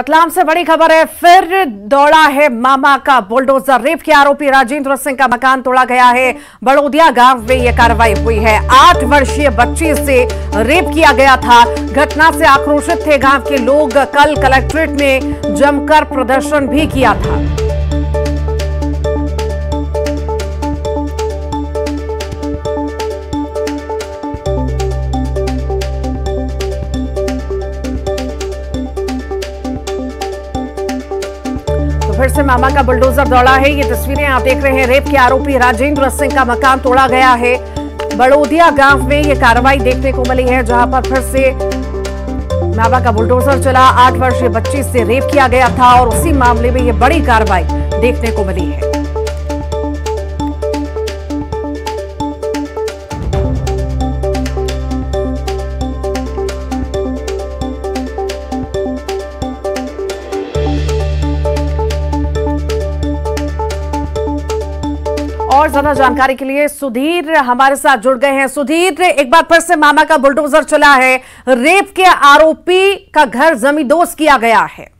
रतलाम से बड़ी खबर है, फिर दौड़ा है मामा का बुलडोजर। रेप के आरोपी राजेंद्र सिंह का मकान तोड़ा गया है। बड़ोदिया गाँव में यह कार्रवाई हुई है। आठ वर्षीय बच्ची से रेप किया गया था। घटना से आक्रोशित थे गाँव के लोग। कल कलेक्ट्रेट में जमकर प्रदर्शन भी किया था। फिर से मामा का बुलडोजर दौड़ा है। ये तस्वीरें आप देख रहे हैं। रेप के आरोपी राजेंद्र सिंह का मकान तोड़ा गया है। बड़ोदिया गाँव में ये कार्रवाई देखने को मिली है, जहाँ पर फिर से मामा का बुलडोजर चला। आठ वर्षीय बच्ची से रेप किया गया था और उसी मामले में ये बड़ी कार्रवाई देखने को मिली है। और ज़्यादा जानकारी के लिए सुधीर हमारे साथ जुड़ गए हैं। सुधीर, एक बार फिर से मामा का बुलडोजर चला है। रेप के आरोपी का घर जमींदोज किया गया है।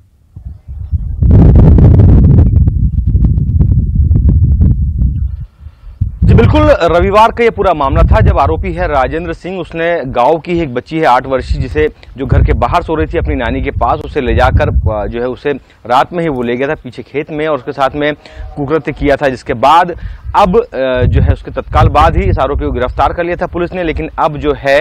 जी, बिल्कुल, रविवार का ये पूरा मामला था। जब आरोपी है राजेंद्र सिंह, उसने गाँव की एक बच्ची है आठ वर्षीय, जिसे जो घर के बाहर सो रही थी अपनी नानी के पास, उसे ले जाकर जो है उसे रात में ही वो ले गया था पीछे खेत में और उसके साथ में कुकृत्य किया था, जिसके बाद अब जो है उसके तत्काल बाद ही इस आरोपी को गिरफ़्तार कर लिया था पुलिस ने। लेकिन अब जो है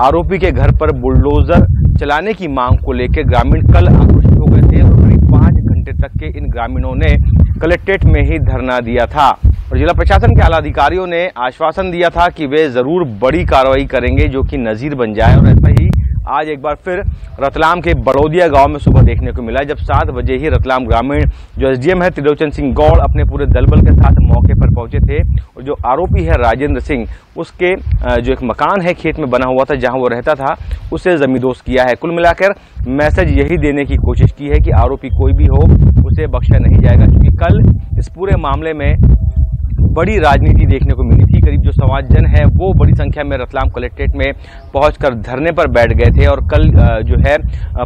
आरोपी के घर पर बुलडोजर चलाने की मांग को लेकर ग्रामीण कल आक्रोशित हो गए थे और करीब पाँच घंटे तक के इन ग्रामीणों ने कलेक्ट्रेट में ही धरना दिया था और जिला प्रशासन के आला अधिकारियों ने आश्वासन दिया था कि वे ज़रूर बड़ी कार्रवाई करेंगे जो कि नजीर बन जाए और ऐसा ही आज एक बार फिर रतलाम के बड़ौदिया गाँव में सुबह देखने को मिला जब सात बजे ही रतलाम ग्रामीण जो एसडीएम है त्रिलोचन सिंह गौड़ अपने पूरे दलबल के साथ मौके पर पहुँचे थे और जो आरोपी है राजेंद्र सिंह, उसके जो एक मकान है खेत में बना हुआ था, जहाँ वो रहता था, उसे जमींदोज किया है। कुल मिलाकर मैसेज यही देने की कोशिश की है कि आरोपी कोई भी हो, उसे बख्शा नहीं जाएगा, क्योंकि कल इस पूरे मामले में बड़ी राजनीति देखने को मिली थी। करीब जो समाजजन है, वो बड़ी संख्या में रतलाम कलेक्ट्रेट में पहुंचकर धरने पर बैठ गए थे और कल जो है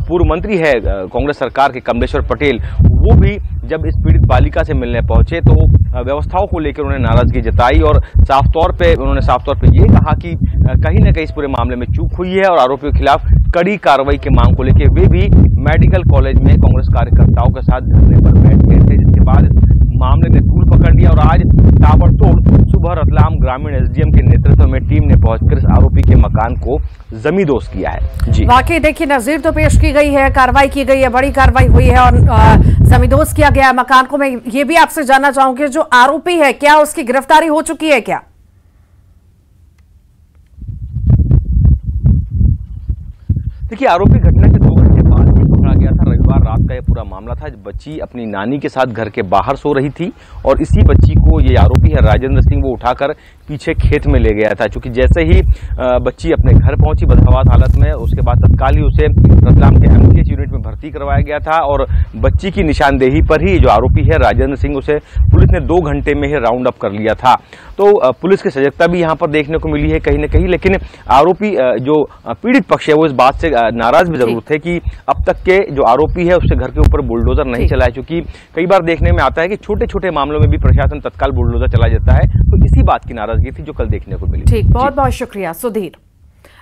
पूर्व मंत्री है कांग्रेस सरकार के कमलेश्वर पटेल, वो भी जब इस पीड़ित बालिका से मिलने पहुँचे तो व्यवस्थाओं को लेकर उन्होंने नाराज़गी जताई और साफ़ तौर पे, उन्होंने साफ़ तौर पे ये कहा कि कहीं ना कहीं इस पूरे मामले में चूक हुई है और आरोपियों के खिलाफ कड़ी कार्रवाई की मांग को लेकर वे भी मेडिकल कॉलेज में कांग्रेस कार्यकर्ताओं के साथ धरने पर बैठ गए थे, जिसके बाद मामले ने तूल पकड़ लिया और आज ताबड़तोड़ सुबह रतलाम ग्रामीण एसडीएम के नेतृत्व में टीम ने पहुंचकर इस आरोपी के मकान को जमींदोज किया है। जी। वाकई देखिए नजीर तो पेश की गई है कार्रवाई की गई है बड़ी कार्रवाई हुई है और जमींदोज किया गया है मकान को। मैं ये भी आपसे जानना चाहूँगी जो आरोपी है क्या उसकी गिरफ्तारी हो चुकी है क्या? देखिए आरोपी घटना के दो घंटे बाद ही पकड़ा गया था रविवार रात का यह पूरा मामला था। बच्ची अपनी नानी के साथ घर के बाहर सो रही थी और इसी बच्ची को ये आरोपी है, राजेंद्र सिंह, वो उठाकर पीछे खेत में ले गया था। क्योंकि जैसे ही बच्ची अपने घर पहुँची बदहवास हालत में, उसके बाद तत्काल ही उसे रतलाम के एमसीएच यूनिट में भर्ती करवाया गया था और बच्ची की निशानदेही पर ही जो आरोपी है, राजेंद्र सिंह, उसे पुलिस ने दो घंटे में ही राउंड अप कर लिया था। तो पुलिस की सजगता भी यहाँ पर देखने को मिली है कहीं ना कहीं लेकिन आरोपी जो पीड़ित पक्ष है वो इस बात से नाराज़ भी ज़रूर थे कि अब तक के जो आरोपी है उसके घर के ऊपर बुलडोजर नहीं ठीक। चला है क्योंकि कई बार देखने में आता है कि छोटे छोटे मामलों में भी प्रशासन तत्काल बुलडोजर चला जाता है तो इसी बात की नाराज़गी थी जो कल देखने को मिली। ठीक बहुत बहुत शुक्रिया सुधीर।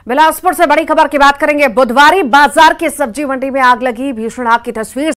बिलासपुर से बड़ी खबर की बात करेंगे। बुधवारी बाज़ार की सब्ज़ी मंडी में आग लगी भीषण आग की तस्वीर